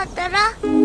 I Tatara.